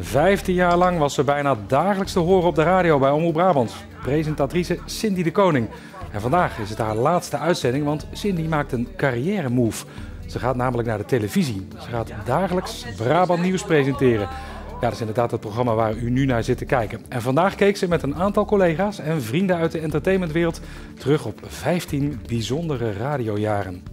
Vijftien jaar lang was ze bijna dagelijks te horen op de radio bij Omroep Brabant. Presentatrice Cindy de Koning. En vandaag is het haar laatste uitzending, want Cindy maakt een carrière move. Ze gaat namelijk naar de televisie. Ze gaat dagelijks Brabant Nieuws presenteren. Ja, dat is inderdaad het programma waar u nu naar zit te kijken. En vandaag keek ze met een aantal collega's en vrienden uit de entertainmentwereld terug op 15 bijzondere radiojaren.